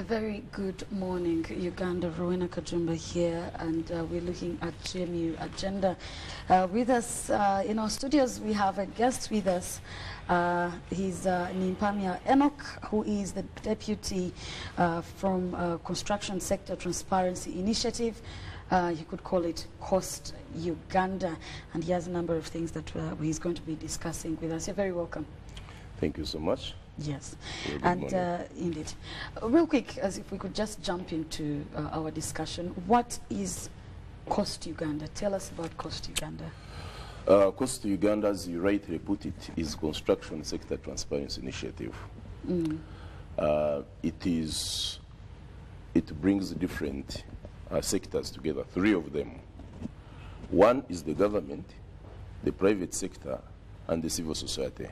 A very good morning, Uganda. Rowena Kajumba here, and uh, we're looking at GMU agenda. Uh, with us uh, in our studios, we have a guest with us. Uh, he's uh, Nimpamya Enock, who is the deputy uh, from Construction Sector Transparency Initiative. You could call it Cost Uganda, and he has a number of things that he's going to be discussing with us. You're very welcome. Thank you so much. Yes, and uh, indeed. Real quick, as if we could just jump into uh, our discussion, what is Cost Uganda? Tell us about Cost Uganda. Uh, Cost to Uganda, as you rightly put it, is Construction Sector Transparency Initiative. Uh, it is, it brings different uh, sectors together, three of them. One is the government, the private sector, and the civil society,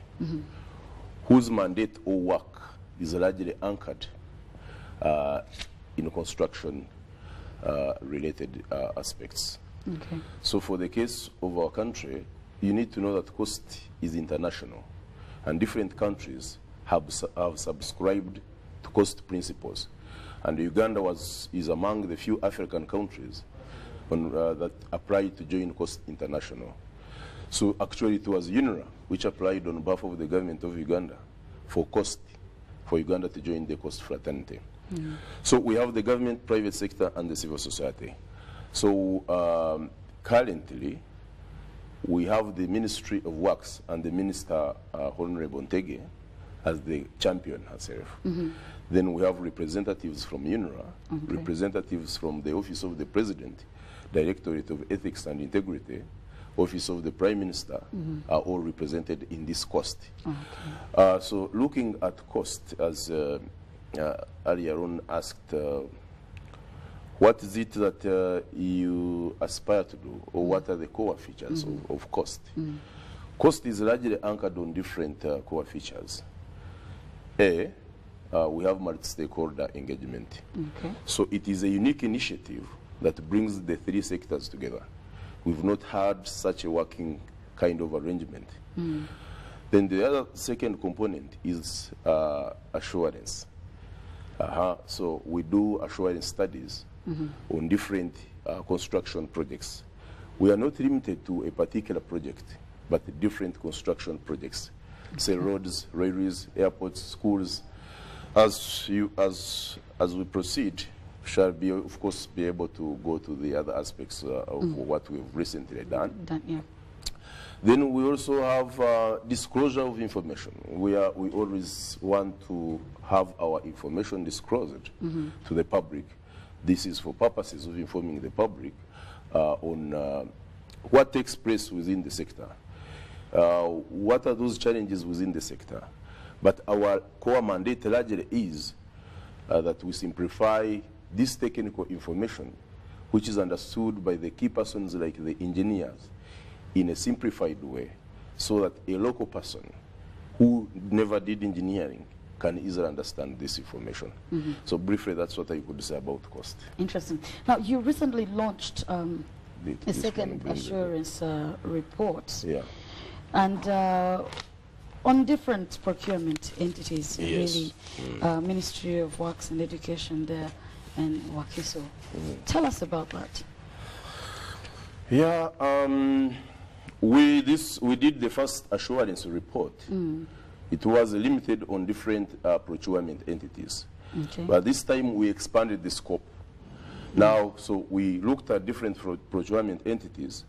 whose mandate or work is largely anchored uh, in construction uh, related uh, aspects. Okay. So for the case of our country, you need to know that cost is international, and different countries have, have subscribed to cost principles. And Uganda was, is among the few African countries on, uh, that applied to join Cost International. So actually it was UNRA which applied on behalf of the government of Uganda for cost, for Uganda to join the cost fraternity. So we have the government, private sector, and the civil society. So um, currently, we have the Ministry of Works and the Minister, uh, Honorable Ntege, as the champion herself. Then we have representatives from UNRA, representatives from the Office of the President, Directorate of Ethics and Integrity, Office of the Prime Minister, are all represented in this cost. Uh, so looking at cost, as uh, uh, earlier on asked, uh, what is it that uh, you aspire to do, or what are the core features of, of cost? Cost is largely anchored on different uh, core features. A, uh, we have multi-stakeholder engagement. Okay. So it is a unique initiative that brings the three sectors together. We've not had such a working kind of arrangement. Then the other second component is uh, assurance. Uh-huh. So we do assurance studies on different uh, construction projects. We are not limited to a particular project, but different construction projects, say roads, railways, airports, schools. As you as as we proceed, shall be of course be able to go to the other aspects uh, of what we've recently done. Done, yeah. Then we also have uh, disclosure of information. We, are, we always want to have our information disclosed to the public. This is for purposes of informing the public uh, on uh, what takes place within the sector. Uh, what are those challenges within the sector? But our core mandate largely is uh, that we simplify this technical information, which is understood by the key persons like the engineers, in a simplified way, so that a local person who never did engineering can easily understand this information. So briefly, that's what I could say about cost. Interesting. Now, you recently launched um, The- a second assurance uh, report, Yeah. and uh, on different procurement entities, Yes. really, uh, Ministry of Works and Education there, and Wakiso. Mm-hmm. Tell us about that. Yeah, um, we, this, we did the first assurance report. It was limited on different uh, procurement entities. Okay. But this time we expanded the scope. Now, so we looked at different pro- procurement entities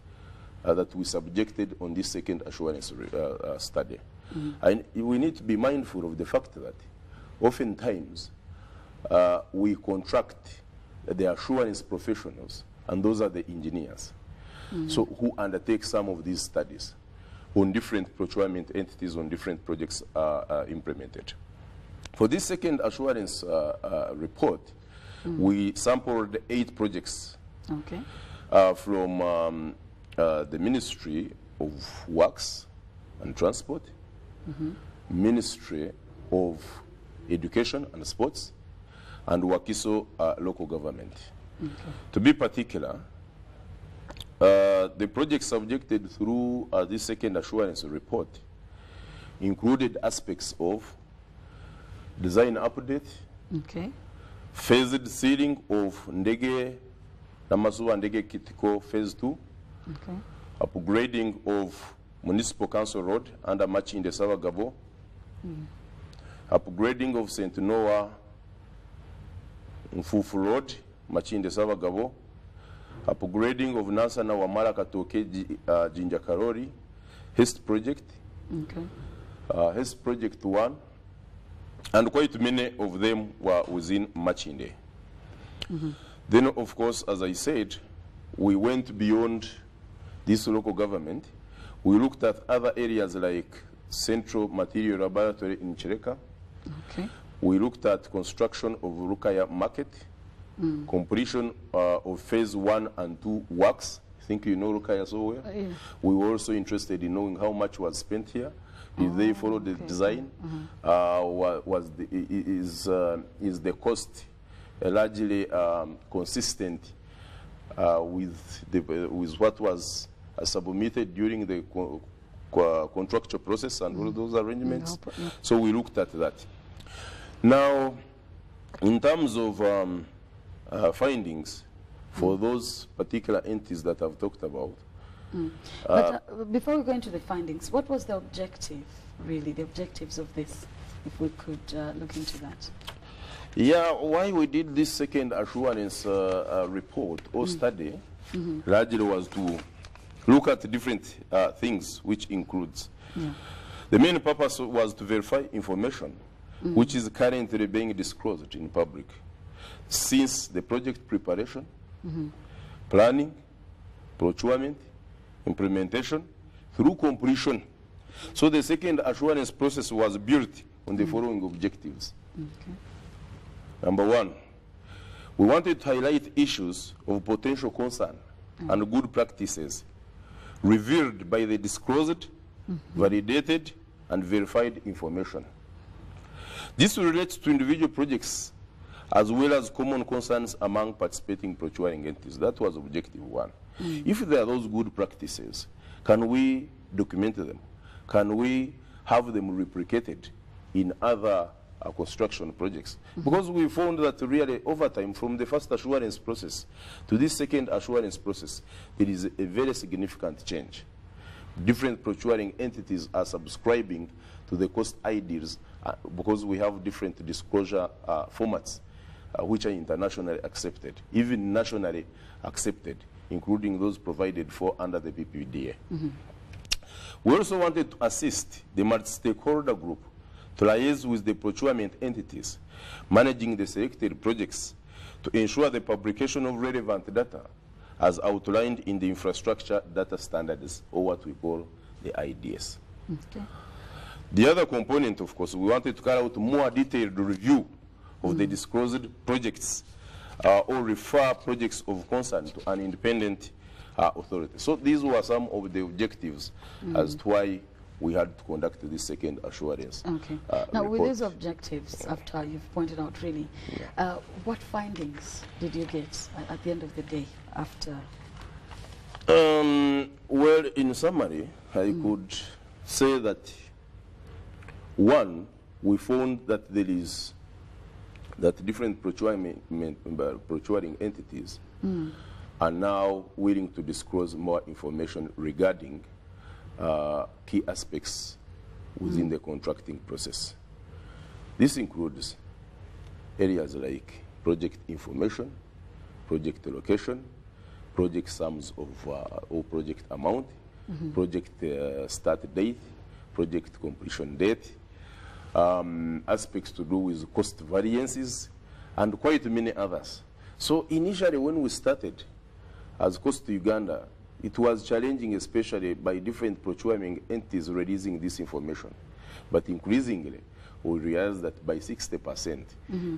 uh, that we subjected on this second assurance re- uh, uh, study. And we need to be mindful of the fact that oftentimes uh, we contract the assurance professionals, and those are the engineers, so who undertake some of these studies on different procurement entities, on different projects uh, uh, implemented. For this second assurance uh, uh, report, we sampled eight projects Okay. uh, from um, uh, the Ministry of Works and Transport, Ministry of Education and Sports, and Wakiso uh, local government. To be particular, uh, the projects subjected through uh, this second assurance report included aspects of design update, Okay. phased sealing of Ndege Namazuwa Ndege Kitiko Phase 2, Okay. upgrading of Municipal Council Road under Makindye Ssabagabo, upgrading of St. Noah Mfufu Road, Makindye Ssabagabo, upgrading of Nansana Wamala Katoke uh, Jinja Karori, HEST project, Okay. uh, HEST project 1, and quite many of them were within Makindye. Then, of course, as I said, we went beyond this local government. We looked at other areas like Central Material Laboratory in Kireka. Okay. We looked at construction of Lukaya Market, completion uh, of phase one and two works. I think you know Lukaya so well. Uh, yeah. We were also interested in knowing how much was spent here. Did they follow the okay. design? Uh, wa- was the, is, uh, is the cost uh, largely um, consistent uh, with, the, with what was uh, submitted during the co- co- contractual process and all those arrangements? Yeah, yeah. So we looked at that. Now, in terms of um, uh, findings for those particular entities that I've talked about, But uh, before we go into the findings, what was the objective, really, the objectives of this, if we could uh, look into that? yeah, why we did this second assurance uh, uh, report or study largely was to look at different uh, things, which includes Yeah. The main purpose was to verify information Mm-hmm. which is currently being disclosed in public since the project preparation, mm-hmm. planning, procurement, implementation, through completion. So the second assurance process was built on the mm-hmm. following objectives. Okay. Number one, we wanted to highlight issues of potential concern and good practices revealed by the disclosed, validated, and verified information. This relates to individual projects as well as common concerns among participating procuring entities. That was objective one. If there are those good practices, can we document them? Can we have them replicated in other uh, construction projects? Because we found that really over time, from the first assurance process to this second assurance process, there is a very significant change different procuring entities are subscribing to the cost ideals uh, because we have different disclosure uh, formats uh, which are internationally accepted, even nationally accepted, including those provided for under the PPDA. We also wanted to assist the multi-stakeholder group to liaise with the procurement entities managing the selected projects to ensure the publication of relevant data as outlined in the infrastructure data standards, or what we call the IDS. Okay. The other component, of course, we wanted to carry out more detailed review of the disclosed projects uh, or refer projects of concern to an independent uh, authority. So these were some of the objectives as to why we had to conduct this second assurance. Okay. uh, now, with these objectives, after you've pointed out really, uh, what findings did you get at, at the end of the day after? Um, well, in summary, I could say that one, we found that there is that different procuring, uh, procuring entities are now willing to disclose more information regarding uh, key aspects within the contracting process. This includes areas like project information, project location, project sums of uh, or project amount, project uh, start date, project completion date, um, aspects to do with cost variances, and quite many others. So initially when we started as Coast to Uganda, it was challenging especially by different procurement entities releasing this information. But increasingly, we realized that by 60%,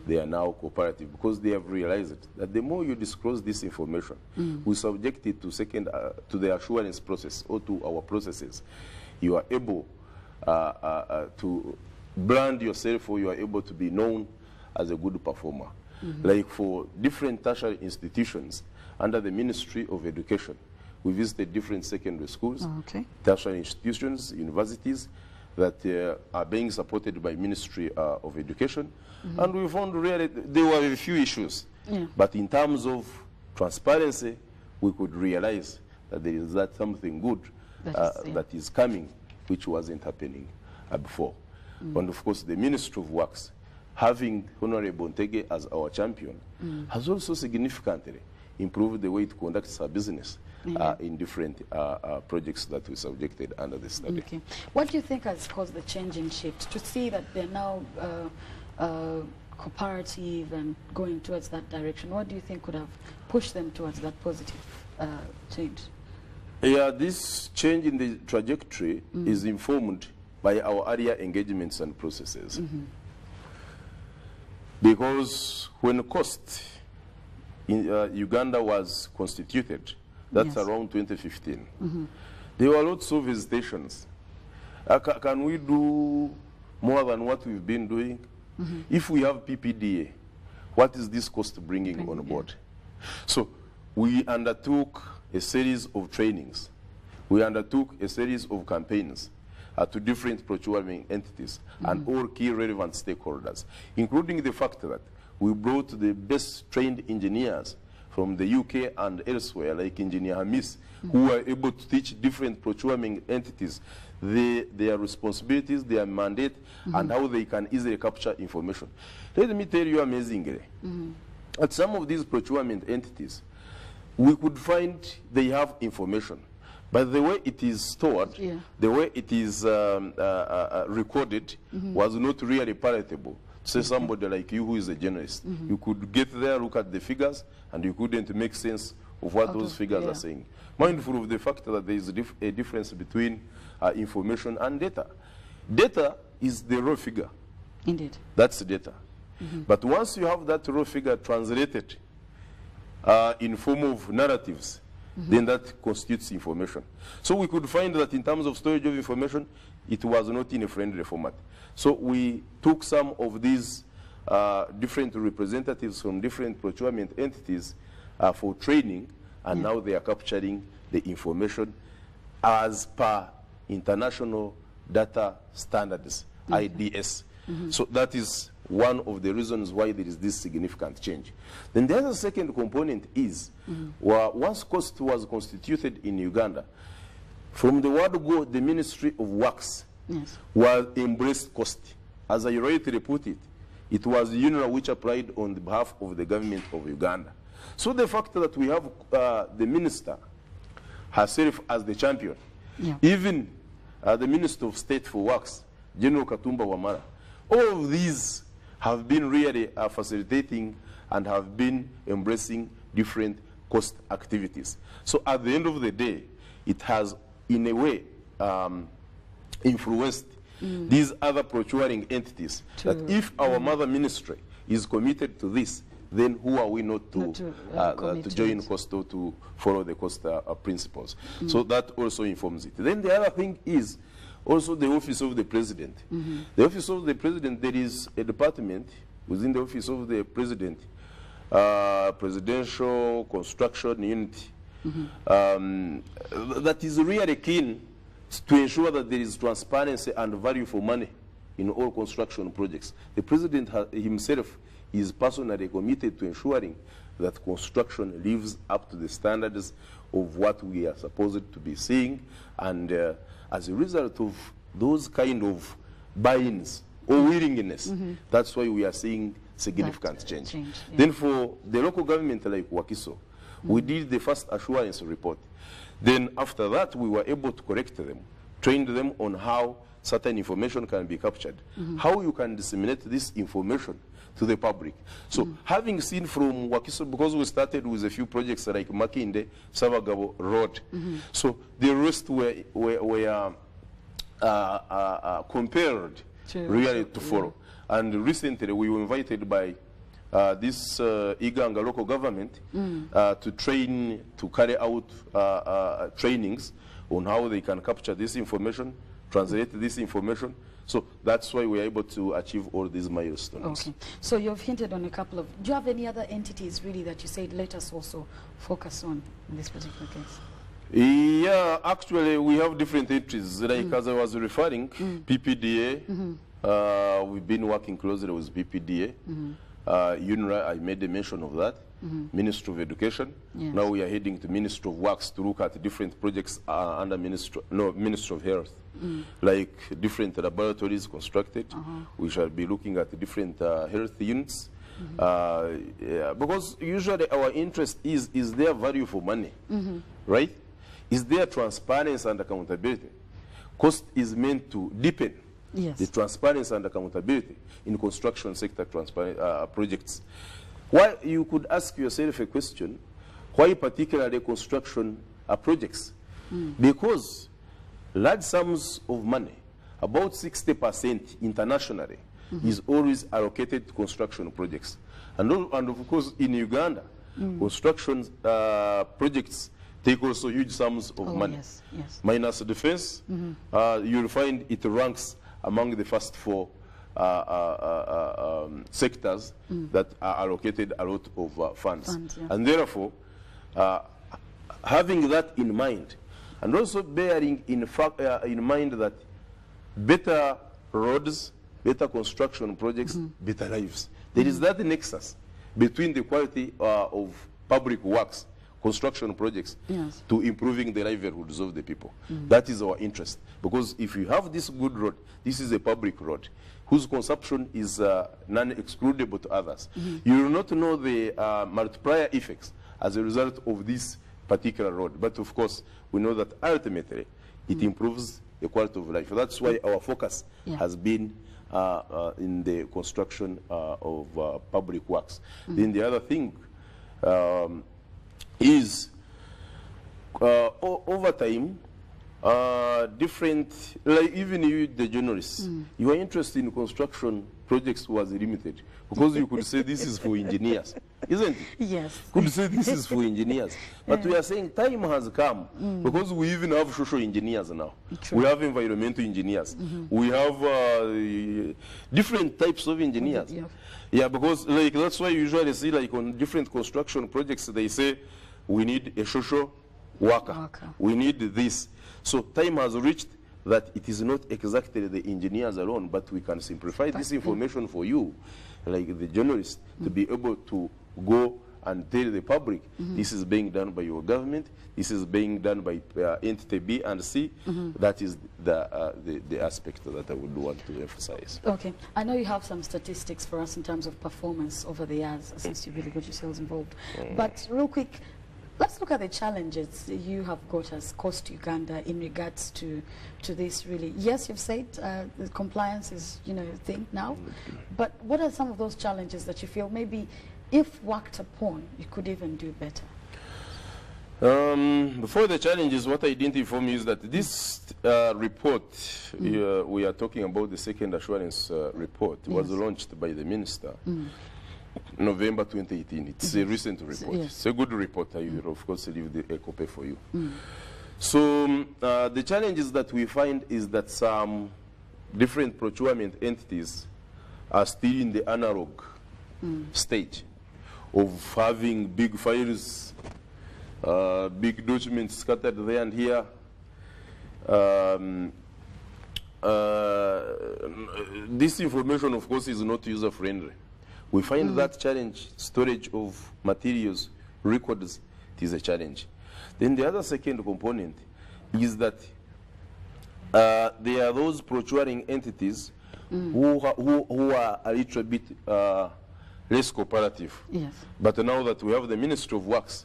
they are now cooperative because they have realized that the more you disclose this information, we subject it to second uh, to the assurance process or to our processes, you are able uh, uh, uh, to brand yourself or you are able to be known as a good performer. Like for different tertiary institutions under the Ministry of Education, we visited different secondary schools, Oh, okay. tertiary institutions, universities, that uh, are being supported by Ministry uh, of Education. And we found really there were a few issues. Yeah. But in terms of transparency, we could realize that there is that something good That uh, is, yeah. that is coming, which wasn't happening uh, before. And of course, the Ministry of Works, having Honorable Ntege as our champion, has also significantly improved the way it conducts our business uh, in different uh, uh, projects that we subjected under the study. Okay. What do you think has caused the change in shift to see that they're now uh, uh, cooperative and going towards that direction? What do you think could have pushed them towards that positive uh, change? Yeah, this change in the trajectory is informed by our earlier engagements and processes. Because when COST in uh, Uganda was constituted, that's Yes. around 2015, there were lots of visitations. Uh, ca- can we do more than what we've been doing? If we have PPDA, what is this cost bringing Bring- on yeah. board? So we undertook a series of trainings. We undertook a series of campaigns uh, to different procurement entities and mm-hmm. all key relevant stakeholders, including the fact that we brought the best trained engineers from the UK and elsewhere, like Engineer Hamis, who mm-hmm. were able to teach different procurement entities the, their responsibilities, their mandate, mm-hmm. and how they can easily capture information. Let me tell you amazingly, at some of these procurement entities, we could find they have information, but the way it is stored, Yeah. the way it is um, uh, uh, uh, recorded, was not really palatable. Say somebody like you who is a journalist, you could get there, look at the figures, and you couldn't make sense of what Out those of- figures yeah. are saying. Mindful of the fact that there is a, dif- a difference between uh, information and data. Data is the raw figure. Indeed. That's data. But once you have that raw figure translated uh, in form of narratives, then that constitutes information. So we could find that in terms of storage of information, it was not in a friendly format. So we took some of these uh, different representatives from different procurement entities uh, for training, and now they are capturing the information as per international data standards, IDS. So that is one of the reasons why there is this significant change. Then the other second component is, well, once COST was constituted in Uganda, from the word go, the Ministry of Works Yes. was embraced COST. As I rightly put it, it was the UNRA which applied on the behalf of the government of Uganda. So the fact that we have uh, the minister herself as the champion, Yeah. even uh, the Minister of State for Works, General Katumba Wamala, all of these have been really uh, facilitating and have been embracing different cost activities. So at the end of the day, it has, in a way, um, influenced these other procuring entities. To- that if our mother ministry is committed to this, then who are we not to, Not to, uh, uh, uh, to join it. Costa to follow the Costa uh, principles. So that also informs it. Then the other thing is also the office of the president. The office of the president, there is a department within the office of the president, uh, presidential construction unit, um, that is really keen to ensure that there is transparency and value for money in all construction projects. The president ha- himself is personally committed to ensuring that construction lives up to the standards of what we are supposed to be seeing. And uh, as a result of those kind of buy-ins or willingness, mm-hmm. that's why we are seeing significant That change. change, yeah. Then for the local government like Wakiso, we mm-hmm. did the first assurance report. Then after that, we were able to correct them, trained them on how certain information can be captured, mm-hmm. how you can disseminate this information to the public. So having seen from Wakiso, because we started with a few projects like Makindye, Ssabagabo Road, so the rest were, were, were uh, uh, uh, compared To- really to follow. And recently we were invited by uh, this uh, Iganga local government uh, to train, to carry out uh, uh, trainings on how they can capture this information, translate this information. So that's why we are able to achieve all these milestones. Okay. So you've hinted on a couple of. Do you have any other entities really that you said let us also focus on in this particular case? Yeah, actually, we have different entities. Like Mm. as I was referring, PPDA, Mm-hmm. uh, we've been working closely with PPDA. Mm-hmm. Uh, UNRA, I made a mention of that. Ministry of Education. Yes. Now we are heading to Ministry of Works to look at different projects uh, under Ministry, no, Ministry of Health. Mm. Like different laboratories constructed. Uh-huh. We shall be looking at different uh, health units. Mm-hmm. Uh, yeah, because usually our interest is, is there value for money, right? Is there transparency and accountability? Cost is meant to deepen Yes. the transparency and accountability in construction sector uh, projects. Why you could ask yourself a question, why particularly construction uh, projects? Because large sums of money, about 60% internationally, is always allocated to construction projects. And, and of course, in Uganda, construction uh, projects take also huge sums of Oh, money yes, yes. minus defense, uh, you'll find it ranks among the first four um, sectors that are allocated a lot of uh, funds. Funds, yeah. And therefore, uh, having that in mind, and also bearing in, fact, uh, in mind that better roads, better construction projects, better lives. There is that nexus between the quality uh, of public works, construction projects, Yes. to improving the livelihoods of the people. That is our interest. Because if you have this good road, this is a public road, whose consumption is uh, non-excludable to others. You will not know the uh, multiplier effects as a result of this particular road. But of course, we know that ultimately it improves the quality of life. That's why our focus Yeah. has been uh, uh, in the construction uh, of uh, public works. Then the other thing um, is uh, o- over time, uh, different, like even you, the journalists, your interest in construction projects was limited because you could say this is for engineers, isn't it? Yes. Could say this is for engineers. But we are saying time has come because we even have social engineers now. True. We have environmental engineers. We have uh, different types of engineers. Yeah. Yeah, because like that's why you usually see like on different construction projects they say we need a social worker. Worker. We need this. So time has reached that it is not exactly the engineers alone, but we can simplify this information for you, like the journalist, to be able to go and tell the public this is being done by your government, this is being done by uh, entity B and C. That is the, uh, the, the aspect that I would want to emphasize. Okay. I know you have some statistics for us in terms of performance over the years since you really got yourselves involved. But real quick, let's look at the challenges you have got as CoST Uganda in regards to to this really. Yes, you've said uh, the compliance is, you know, a thing now. But what are some of those challenges that you feel maybe if worked upon, you could even do better? Um, before the challenges, what I didn't inform you is that this uh, report, uh, we are talking about the second assurance uh, report, was launched by the minister November 2018. It's a recent report. yes. It's a good report. I will, of course, leave the, a copy for you. So um, uh, the challenges that we find is that some different procurement entities are still in the analog stage of having big files, uh, big documents scattered there and here. Um, uh, this information, of course, is not user friendly. We find that challenge, storage of materials, records, it is a challenge. Then the other second component is that uh, there are those procuring entities who, who, who are a little bit uh, less cooperative. Yes. But now that we have the Ministry of Works,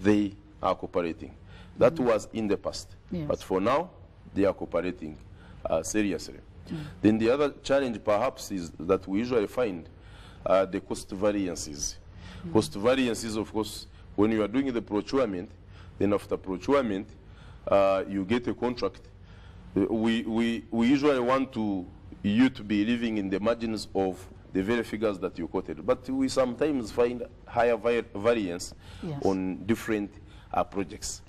they are cooperating. That was in the past. Yes. But for now, they are cooperating uh, seriously. Then the other challenge perhaps is that we usually find uh, the cost variances. Cost variances, of course, when you are doing the procurement, then after procurement, uh, you get a contract. Uh, We, we, we usually want to, you to be living in the margins of the very figures that you quoted. But we sometimes find higher vi- variance Yes. on different uh, projects.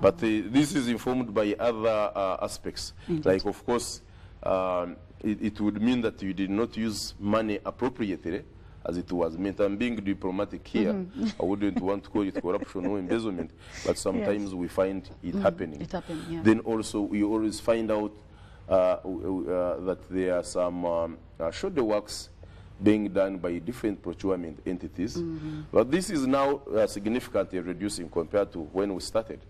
But uh, this is informed by other uh, aspects. Like, of course, um, it, it would mean that you did not use money appropriately as it was meant. I'm being diplomatic here. I wouldn't want to call it corruption or embezzlement, but sometimes we find it happening. it happened, yeah. Then also we always find out uh, uh, that there are some um, uh, shoulder works being done by different procurement entities. But this is now uh, significantly reducing compared to when we started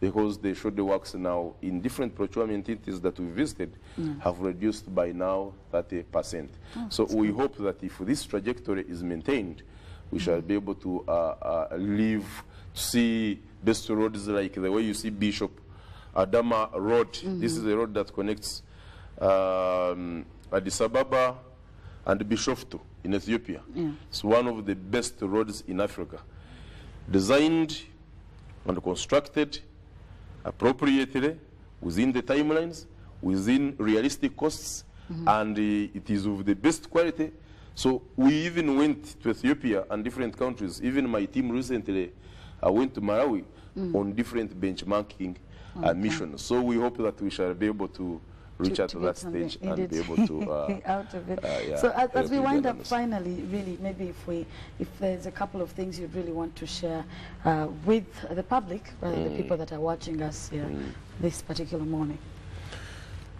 because the shoulder works now in different procurement entities that we visited have reduced by now 30%. so we hope that if this trajectory is maintained, we shall be able to uh, uh, live to see best roads like the way you see Bishop Adama Road. This is a road that connects um, Addis Ababa and Bishoftu in Ethiopia. Yeah. It's one of the best roads in Africa. Designed and constructed appropriately within the timelines, within realistic costs, and uh, it is of the best quality. So we even went to Ethiopia and different countries. Even my team recently uh, went to Malawi on different benchmarking uh, missions. So we hope that we shall be able to reach to- out to to that stage and indeed be able to uh, out of it. uh, yeah, so as, as we wind up, finally, really, maybe if we, if there's a couple of things you'd really want to share uh, with the public, uh, the Mm. people that are watching us here this particular morning.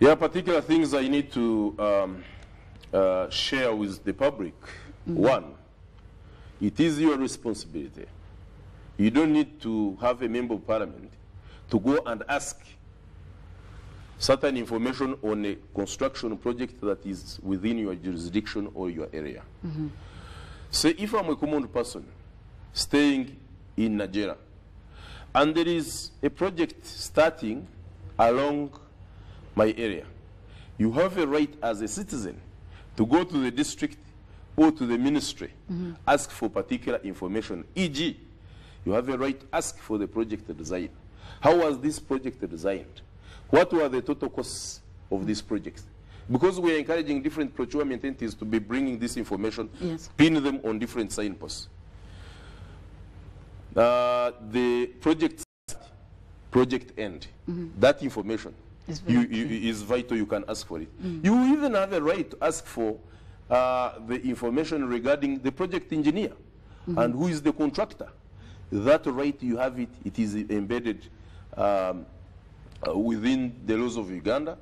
Yeah, particular things I need to um, uh, share with the public. One, it is your responsibility. You don't need to have a member of parliament to go and ask certain information on a construction project that is within your jurisdiction or your area. Mm-hmm. Say, if I'm a common person staying in Nigeria, and there is a project starting along my area, you have a right as a citizen to go to the district or to the ministry, mm-hmm. ask for particular information, e.g., you have a right to ask for the project design. How was this project designed? What were the total costs of these projects? Because we are encouraging different procurement entities to be bringing this information, Yes. pin them on different signposts. Uh, the project project end, that information you, you, is vital. You can ask for it. You even have a right to ask for uh, the information regarding the project engineer and who is the contractor. That right, you have it. It is embedded um, uh, within the laws of Uganda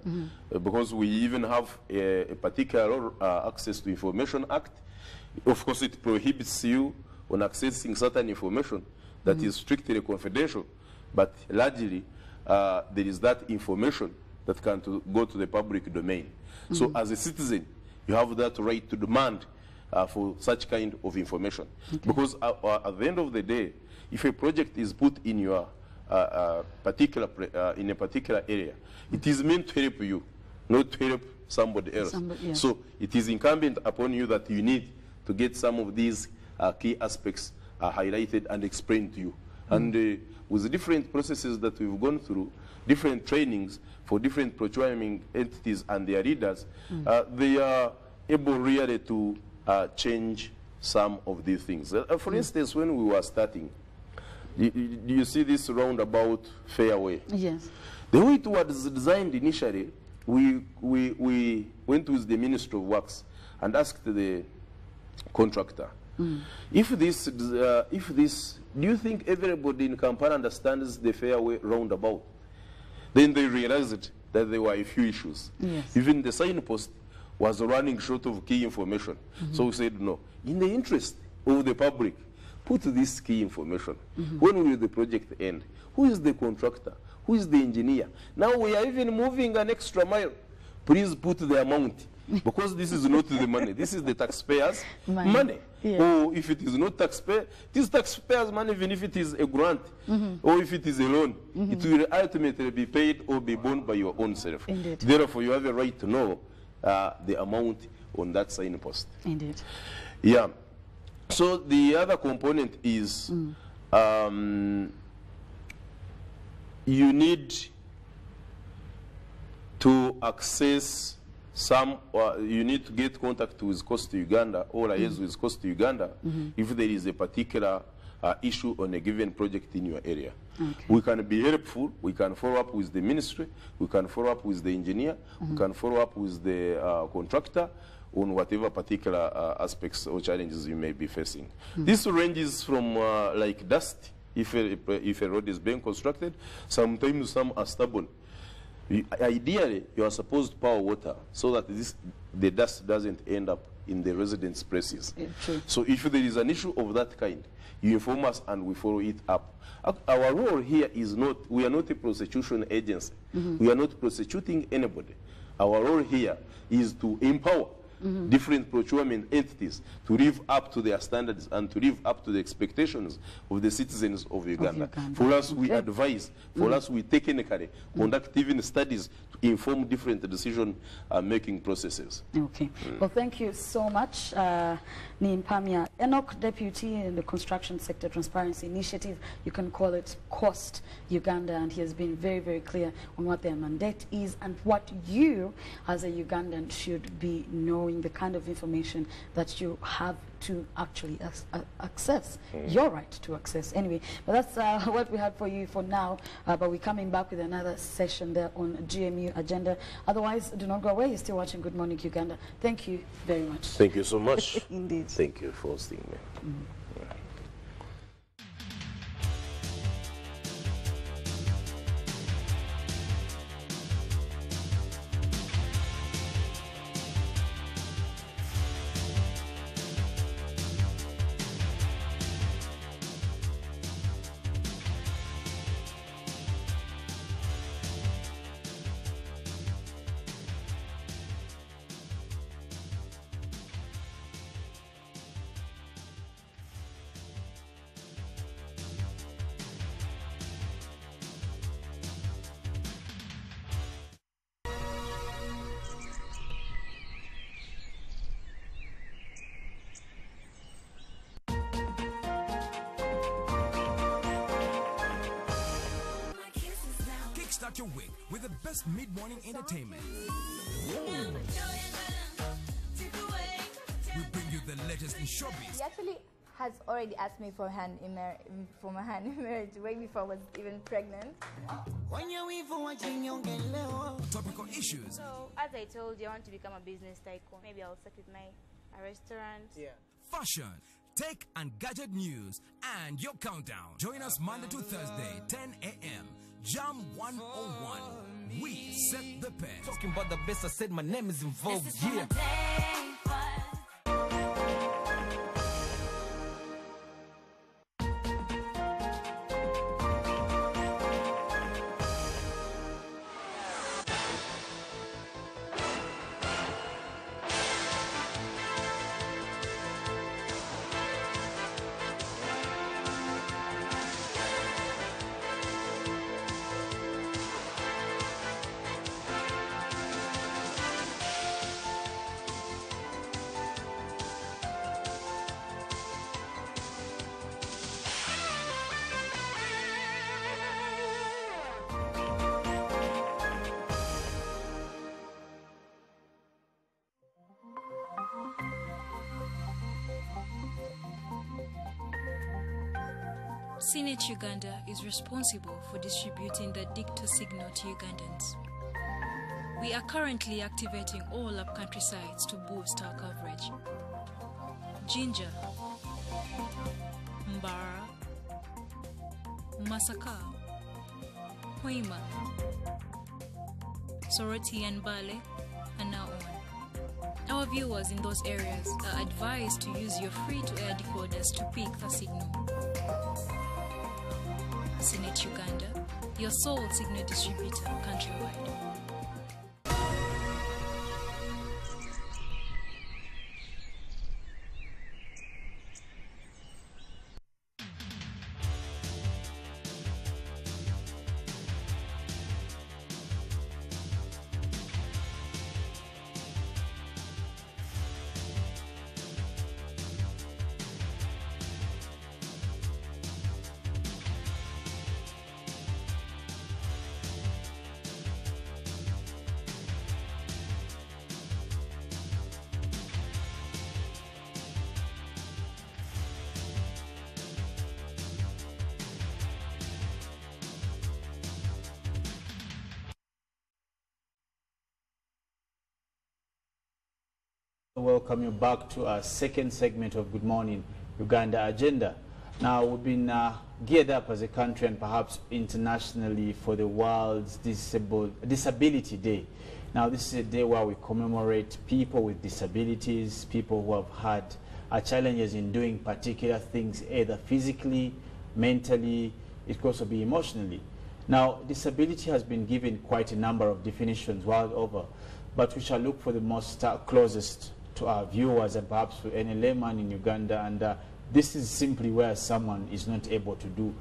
uh, because we even have a, a particular uh, Access to Information Act. Of course, it prohibits you on accessing certain information that is strictly confidential, but largely uh, there is that information that can to go to the public domain. So as a citizen, you have that right to demand uh, for such kind of information. Because uh, at the end of the day, if a project is put in your particular uh, in a particular area, it is meant to help you, not to help somebody else. Somebody- yes. So it is incumbent upon you that you need to get some of these uh, key aspects uh, highlighted and explained to you. And uh, with the different processes that we've gone through, different trainings for different procurement entities and their leaders, uh, they are able really to uh, change some of these things. Uh, uh, for instance, when we were starting, do you, you see this roundabout fairway? Yes. The way it was designed initially, we, we, we went with the Ministry of Works and asked the contractor, if this, uh, if this, do you think everybody in Kampala understands the fairway roundabout? Then they realized that there were a few issues. Yes. Even the signpost was running short of key information. So we said, no, in the interest of the public, put this key information. Mm-hmm. When will the project end? Who is the contractor? Who is the engineer? Now we are even moving an extra mile. Please put the amount. Because this is not the money, this is the taxpayers' Money. money. Yes. Or if it is not taxpayer, it is taxpayers' money, even if it is a grant mm-hmm. or if it is a loan. Mm-hmm. It will ultimately be paid or be borne by your own self. Indeed. Therefore, you have a right to know uh, the amount on that signpost. Indeed. Yeah. So the other component is um, you need to access some, uh, you need to get contact with CoST Uganda or liaise with CoST Uganda if there is a particular uh, issue on a given project in your area. Okay. We can be helpful. We can follow up with the ministry. We can follow up with the engineer. We can follow up with the uh, contractor. On whatever particular uh, aspects or challenges you may be facing. This ranges from uh, like dust, if a, if a road is being constructed, sometimes some are stubborn. You- Ideally, you are supposed to power water so that this, the dust doesn't end up in the residents' places. Yeah. So if there is an issue of that kind, you inform us and we follow it up. Our- Our role here is not, we are not a prosecution agency. We are not prosecuting anybody. Our role here is to empower Mm-hmm. different procurement entities to live up to their standards and to live up to the expectations of the citizens of Uganda. Uganda. For us, we advise. For mm-hmm. us, we technically mm-hmm. conduct even studies to inform different decision-making uh, processes. Okay. Mm. Well, thank you so much. Uh, ni Mpamia Enoch, Deputy in the Construction Sector Transparency Initiative. You can call it COST Uganda, and he has been very, very clear on what their mandate is and what you, as a Ugandan, should be knowing, the kind of information that you have to actually ac- uh, access, your right to access. Anyway, but that's uh, what we had for you for now. Uh, but we're coming back with another session there on GMU agenda. Otherwise, do not go away. You're still watching Good Morning Uganda. Thank you very much. Thank you so much. Indeed. Thank you for hosting me. Kickstart me for hand in mar- for my hand in marriage way before I was even pregnant. topical issues, So, as I told you, I want to become a business tycoon. Maybe I'll start with my a restaurant. Yeah. fashion, tech and gadget news, and your countdown. Join us Monday to Thursday, 10 a.m. Jam 101. We set the pace. Talking about the best, I said my name is in vogue. Yeah. Uganda is responsible for distributing the Dicto signal to Ugandans. We are currently activating all upcountry sites to boost our coverage. Jinja, Mbara, Masaka, Hoima, Soroti and Bale are now on. Our viewers in those areas are advised to use your free-to-air decoders to pick the signal. Uganda, your sole signal distributor countrywide. Welcome you back to our second segment of Good Morning Uganda Agenda. Now, we've been uh, geared up as a country and perhaps internationally for the World's Disability Day. Now, this is a day where we commemorate people with disabilities, people who have had uh, challenges in doing particular things, either physically, mentally, it could also be emotionally. Now, disability has been given quite a number of definitions world over, but we shall look for the most uh, closest to our viewers and perhaps to any layman in Uganda. And uh, this is simply where someone is not able to do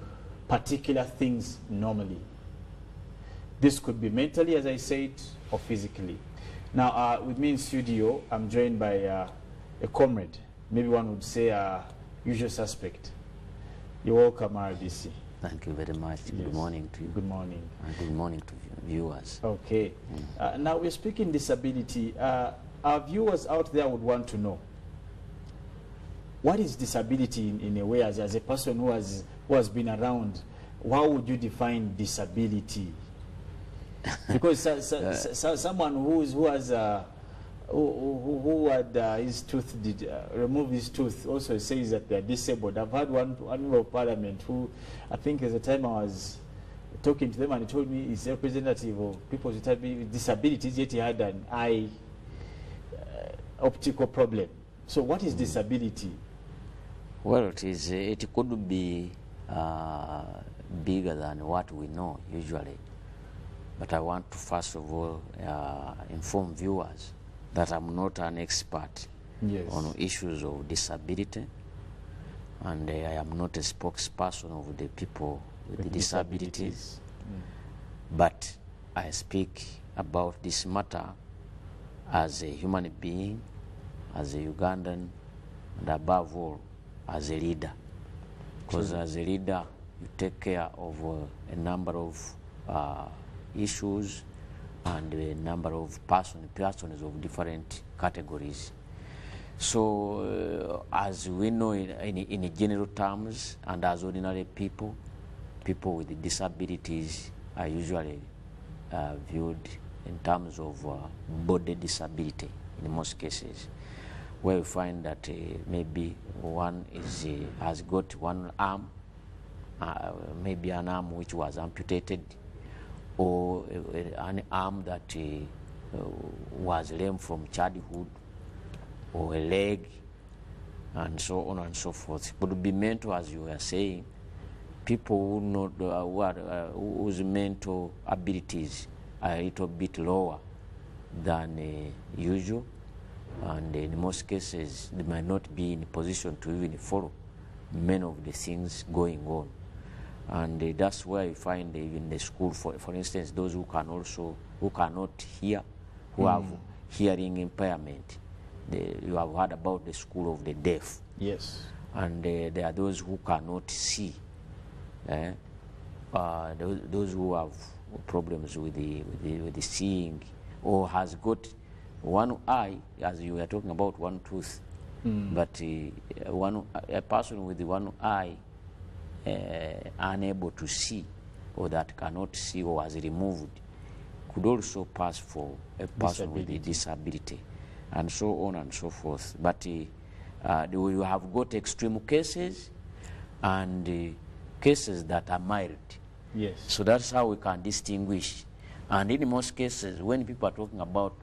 particular things normally. This could be mentally, as I said, or physically. Now, uh, with me in studio, I'm joined by uh, a comrade. Maybe one would say a usual suspect. You're welcome, RDC. Thank you very much. Yes. Good morning to you. Good morning. And good morning to viewers. Okay. Uh, now we're speaking disability. Our viewers out there would want to know what is disability in, in a way as, as a person who has, who has been around, how would you define disability? Because so, so, so, someone who, is, who has uh, who, who, who had uh, his tooth did uh, remove his tooth also says that they're disabled. I've had one one member of parliament who I think at the time I was talking to them and he told me he's a representative of people with disabilities yet he had an eye optical problem. So what is disability? Well, it is. It could be uh, bigger than what we know usually. But I want to first of all uh, inform viewers that I'm not an expert Yes. on issues of disability, and uh, I am not a spokesperson of the people with, With disabilities. But I speak about this matter as a human being, as a Ugandan, and above all, as a leader. Because as a leader, you take care of uh, a number of uh, issues and a number of person, persons of different categories. So, uh, as we know in, in, in general terms, and as ordinary people, people with disabilities are usually uh, viewed in terms of uh, body disability in most cases, where we find that uh, maybe one is, uh, has got one arm, uh, maybe an arm which was amputated, or uh, an arm that uh, was lame from childhood, or a leg, and so on and so forth. Could be mental, as you were saying, people who, not, who are, whose mental abilities a little bit lower than uh, usual, and in most cases they might not be in a position to even follow many of the things going on. And uh, that's where you find even the school, for, for instance, those who can also who cannot hear, who have hearing impairment. They, you have heard about the school of the deaf Yes. and uh, there are those who cannot see. Eh? Uh, those, those who have problems with the, with, the, with the seeing or has got one eye, as you were talking about one tooth, but uh, one, a person with one eye uh, unable to see or that cannot see or has removed could also pass for a person with a disability and so on and so forth. But uh, uh, you have got extreme cases and uh, cases that are mild. Yes. So that's how we can distinguish. And in most cases, when people are talking about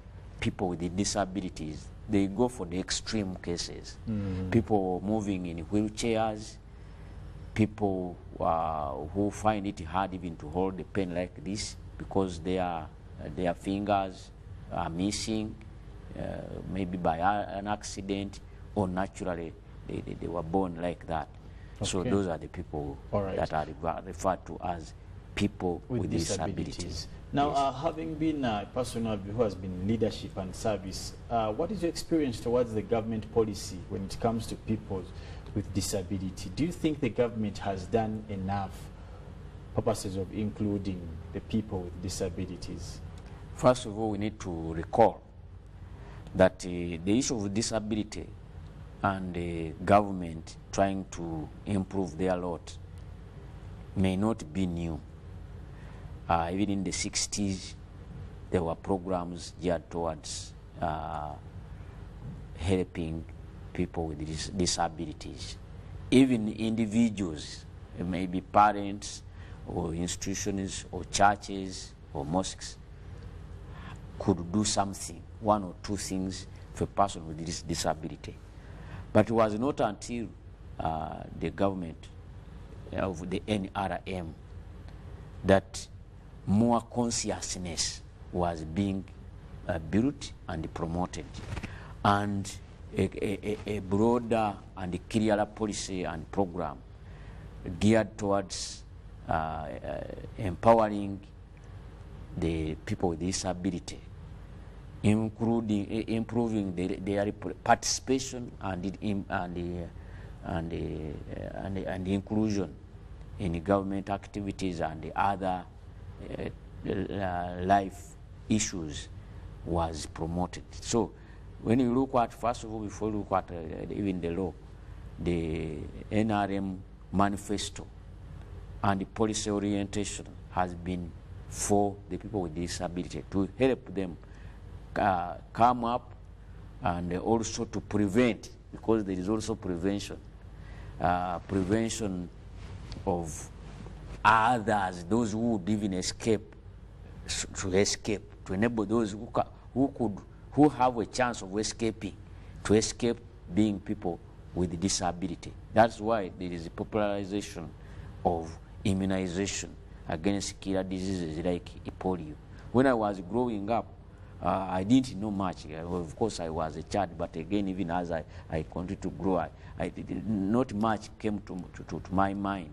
people with disabilities, they go for the extreme cases. People moving in wheelchairs, people uh, who find it hard even to hold the pen like this because their, their fingers are missing, uh, maybe by a- an accident or naturally they, they, they were born like that. So Okay. those are the people right. that are referred to as people with, with, disabilities. disabilities. Now, Yes. uh, having been a person who has been in leadership and service, uh, what is your experience towards the government policy when it comes to people with disability? Do you think the government has done enough purposes of including the people with disabilities? First of all, we need to recall that uh, the issue of disability and the government trying to improve their lot may not be new. Uh, even in the 60s, there were programs geared towards uh, helping people with dis- disabilities. Even individuals, maybe parents or institutions or churches or mosques, could do something, one or two things for a person with this disability. But it was not until uh, the government of the NRM that more consciousness was being uh, built and promoted. And a, a, a broader and clearer policy and program geared towards uh, uh, empowering the people with disability, including i- improving the, their participation and the, and the, and the, uh, and and inclusion in government activities and the other uh, life issues was promoted. So when you look at, first of all, before you look at uh, even the law, the NRM manifesto and the policy orientation has been for the people with disability to help them uh, come up and also to prevent, because there is also prevention, uh, prevention of others, those who would even escape, to escape, to enable those who, who could, who have a chance of escaping, to escape being people with disability. That's why there is a popularization of immunization against killer diseases like polio. When I was growing up, uh, I didn't know much. Uh, Of course, I was a child, but again, even as I, I continued to grow, I, I did- not much came to, to, to, my mind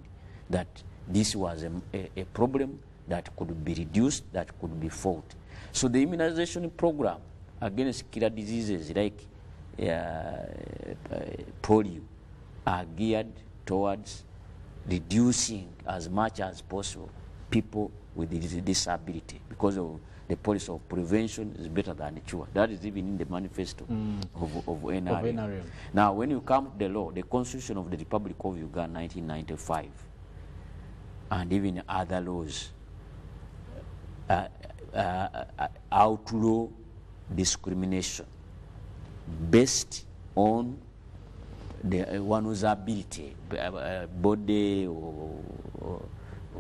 that this was a, a, a problem that could be reduced, that could be fought. So the immunization program against killer diseases like uh, uh, polio are geared towards reducing as much as possible people with disability because of the policy of prevention is better than the cure. That is even in the manifesto of, of NRM. NRM. Now, when you come to the law, the Constitution of the Republic of Uganda, 1995, and even other laws uh, uh, uh, outlaw discrimination based on the uh, one's ability, uh, body or, or,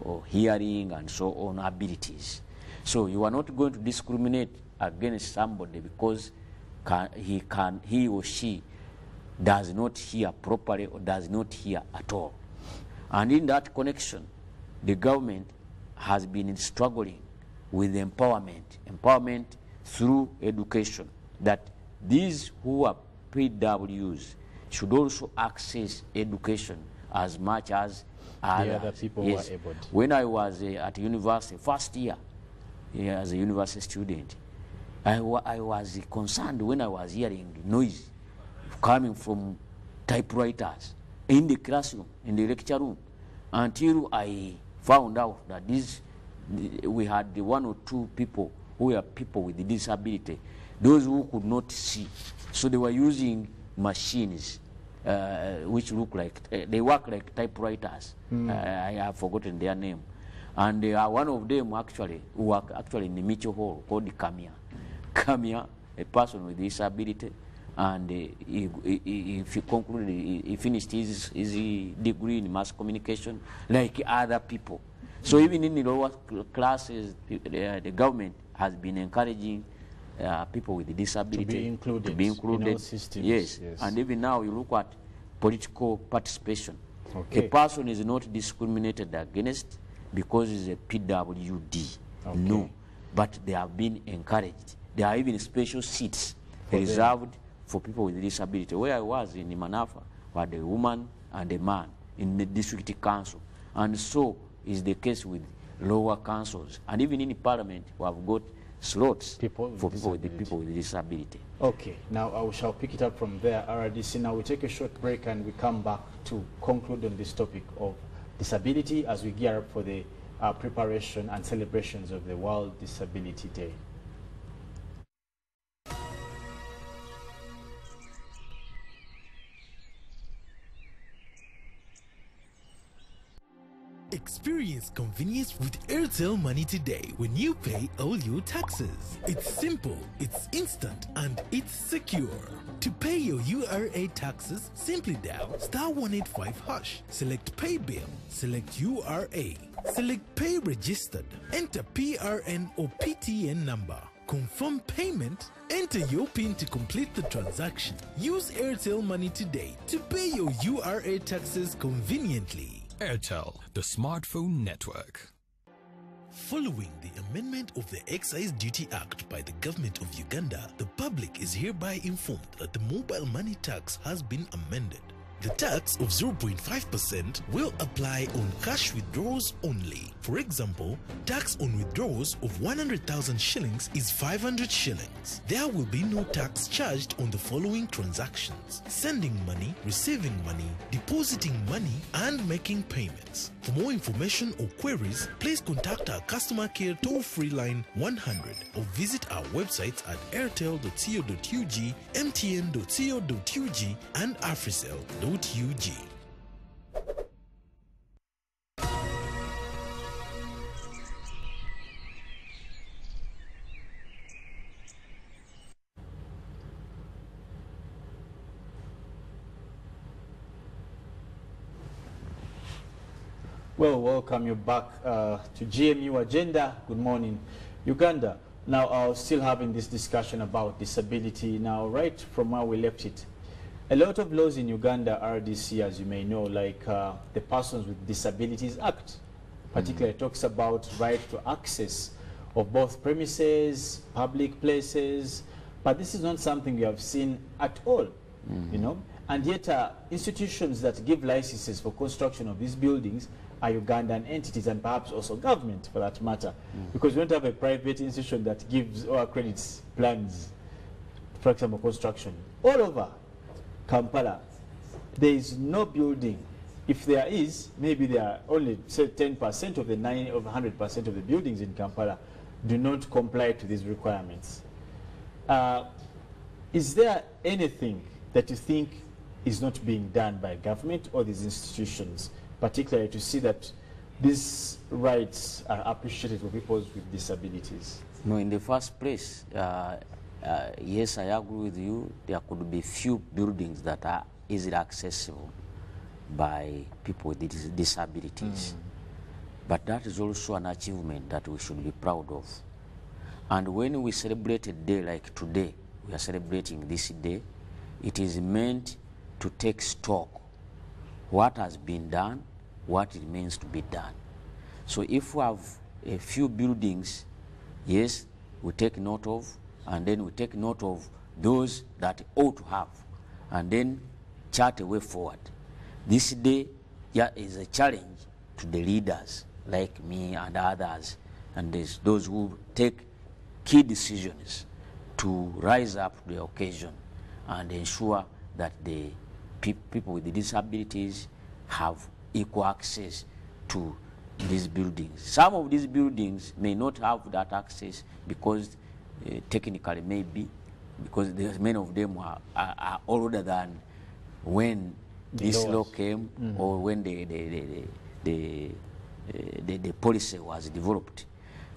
or hearing and so on abilities. So you are not going to discriminate against somebody because can, he can he or she does not hear properly or does not hear at all. And in that connection, the government has been struggling with empowerment, empowerment through education, that these who are PWs should also access education as much as others. other people who are able to. When I was uh, at university, first year, yeah, as a university student, I, wa- I was concerned when I was hearing noise coming from typewriters in the classroom, in the lecture room, until I found out that this, we had one or two people who were people with disability, those who could not see. So they were using machines uh, which look like, uh, they work like typewriters. Uh, I have forgotten their name. And uh, one of them actually work actually in the Mitchell Hall called Kamia. Kamia, a person with disability, and uh, he, he, he, concluded, he, he finished his, his degree in mass communication like other people. So even in the lower classes, the, the, the government has been encouraging uh, people with disability included to be in all included. systems, Yes. yes. and even now you look at political participation. Okay. A person is not discriminated against because it's a PWD. No, but they have been encouraged. There are even special seats them. reserved for people with disability. Where I was in Manafwa, we had a woman and a man in the district council. And so is the case with lower councils. And even in parliament, we have got slots People for people with, the people with disability. Okay, now I shall pick it up from there. RDC, now we take a short break and we come back to conclude on this topic of disability as we gear up for the uh, preparation and celebrations of the World Disability Day. Experience convenience with Airtel Money today when you pay all your taxes. It's simple, it's instant, and it's secure. To pay your URA taxes, simply dial star 185 hash. Select Pay Bill, select URA, select Pay Registered, enter PRN or PTN number. Confirm payment, enter your PIN to complete the transaction. Use Airtel Money today to pay your URA taxes conveniently. Airtel, the smartphone network. Following the amendment of the Excise Duty Act by the government of Uganda, the public is hereby informed that the mobile money tax has been amended. The tax of 0.5% will apply on cash withdrawals only. For example, tax on withdrawals of 100,000 shillings is 500 shillings. There will be no tax charged on the following transactions sending money, receiving money, depositing money, and making payments. For more information or queries, please contact our customer care toll free line 100 or visit our websites at airtel.co.ug, mtn.co.ug, and Well, welcome you back uh, to GMU Agenda. Good morning, Uganda. Now, I uh, still having this discussion about disability. Now, right from where we left it, a lot of laws in Uganda are this year, as you may know, like uh, the Persons with Disabilities Act, particularly talks about right to access of both premises, public places, but this is not something we have seen at all, you know. And yet, uh, institutions that give licenses for construction of these buildings are Ugandan entities and perhaps also government for that matter. Because we don't have a private institution that gives or accredits plans, for example, construction. All over Kampala, there is no building. If there is, maybe there are only say 10% of the 9 of 100% of the buildings in Kampala do not comply to these requirements. Uh, is there anything that you think is not being done by government or these institutions, particularly to see that these rights are appreciated for people with disabilities? No, in the first place, uh, uh, yes, I agree with you. There could be few buildings that are easily accessible by people with disabilities. Mm. But that is also an achievement that we should be proud of. And when we celebrate a day like today, we are celebrating this day, it is meant to take stock what has been done, what it means to be done. So if we have a few buildings, yes, we take note of, and then we take note of those that ought to have, and then chart a way forward. This day yeah, is a challenge to the leaders like me and others, and those who take key decisions to rise up to the occasion and ensure that the pe- people with disabilities have equal access to these buildings. Some of these buildings may not have that access because uh, technically maybe because there's many of them are, are, are older than when The this law laws. came Mhm. or when the, the, the, the, the, uh, the, the policy was developed.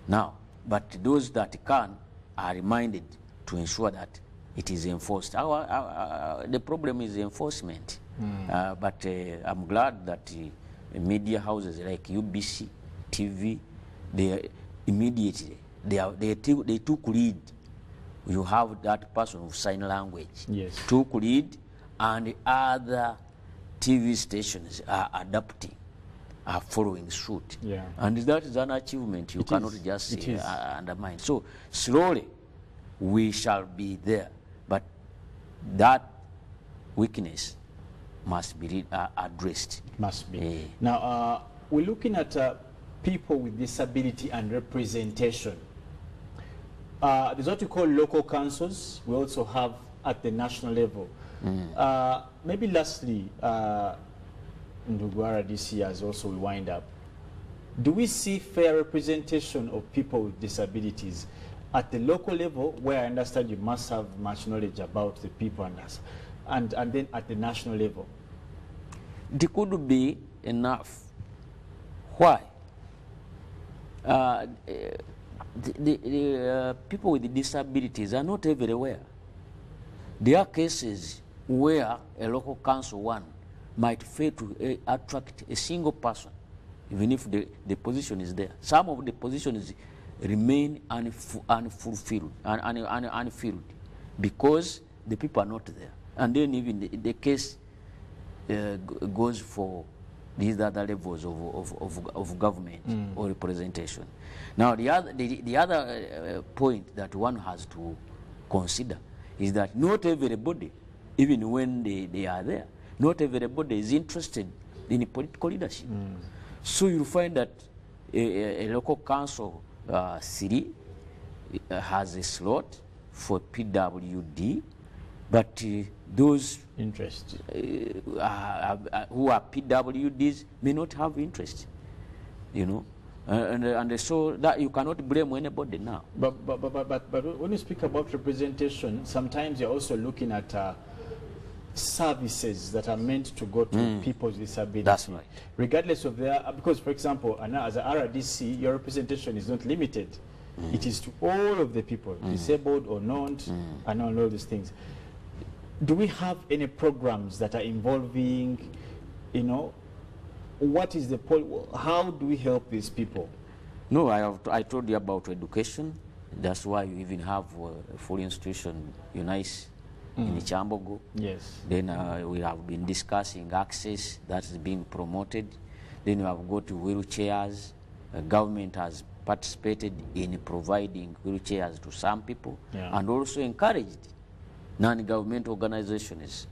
Now, but those that can are reminded to ensure that it is enforced. Our, our, our- the problem is enforcement. Mm. Uh, but uh, I'm glad that uh, media houses like UBC, TV, they immediately they, are, they, took, they took lead. You have that person of sign language. Yes. Took lead, and other TV stations are adapting, are following suit. Yeah. And that is an achievement you It cannot is. just uh, undermine. So slowly, we shall be there. But that weakness must be uh, addressed. Must be. Now, uh, we're looking at uh, people with disability and representation. Uh, there's what we call local councils. We also have at the national level. Uh, maybe lastly, uh, Ndugwara this year as also we wind up. Do we see fair representation of people with disabilities at the local level, where I understand you must have much knowledge about the people and us, and, and then at the national level? It could be enough Why? Uh, the, the, uh, people with disabilities are not everywhere. There are cases where a local council one might fail to uh, attract a single person, even if the, the position is there. Some of the positions remain unfu unfulfilled, un un un unfilled, because the people are not there. And then even the, the case uh, goes for these other levels of, of, of, of government mm. or representation. Now, the other, the, the other uh, point that one has to consider is that not everybody, even when they, they are there, not everybody is interested in political leadership. Mm. So you'll find that a, a local council uh, city uh, has a slot for PWD, but uh, those interest uh, uh, uh, who are PWDs may not have interest, you know. and, and so that you cannot blame anybody now. But, but, but, but, but when you speak about representation, sometimes you're also looking at services that are meant to go to mm. people with disabilities. That's right. Regardless of their, because for example, and as a RDC, your representation is not limited. Mm. It is to all of the people, mm. disabled or not, mm. and all these things. Do we have any programs that are involving, you know, what is the, how do we help these people? No, I, have, I told you about education. That's why you even have uh, a full institution, UNISE, mm. in Kyambogo. Yes. Then uh, we have been discussing access that's being promoted. Then we have got wheelchairs. Uh, government has participated in providing wheelchairs to some people yeah. and also encouraged non-government organizations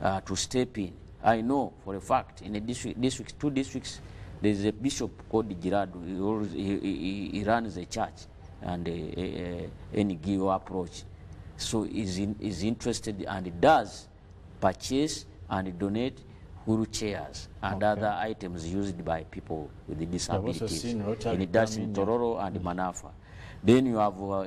uh, to step in. I know for a fact in a district, district two districts, there is a bishop called Girard He, he, he, runs a church and a, a, a NGO approach. So is in, is interested and does purchase and donate wheelchairs and Okay. other items used by people with disabilities. seen Rotary in in, Tororo and Manafa. Then you have, uh,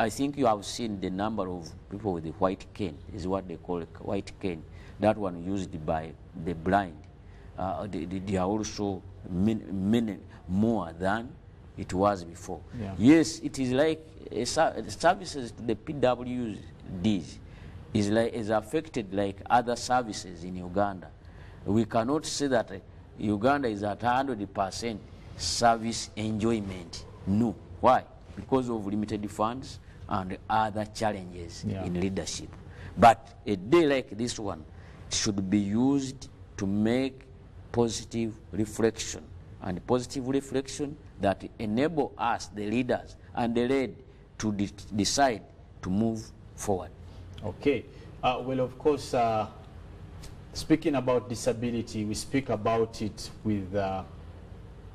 I think you have seen the number of people with the white cane, is what they call it, white cane. That one used by the blind. Uh, they, they are also many, min, more than it was before. Yeah. Yes, it is like a, ser- services to the PWDs is like is affected like other services in Uganda. We cannot say that uh, Uganda is at 100% service enjoyment. No. Why? Because of limited funds and other challenges Yeah. in leadership. But a day like this one should be used to make positive reflection and positive reflection that enable us, the leaders and the led, to de- decide to move forward. Okay. Uh, well, of course, uh, speaking about disability, we speak about it with uh,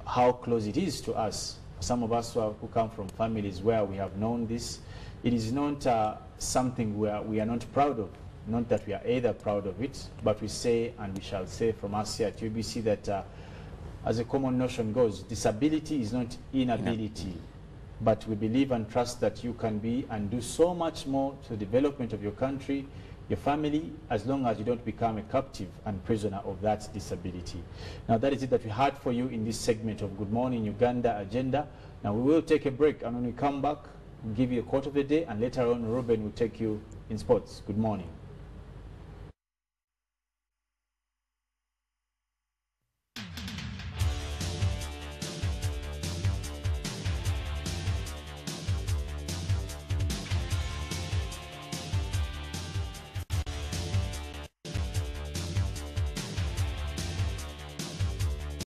how close it is to us. Some of us who, come from families where we have known this, it is not uh, something where we are not proud of. Not that we are either proud of it, but we say, and we shall say from us here at UBC that uh, as a common notion goes, disability is not inability. But we believe and trust that you can be and do so much more to the development of your country, your family, as long as you don't become a captive and prisoner of that disability. Now that is it that we had for you in this segment of Good Morning Uganda Agenda. Now we will take a break and when we come back, we'll give you a quote of the day and later on Ruben will take you in sports. Good morning.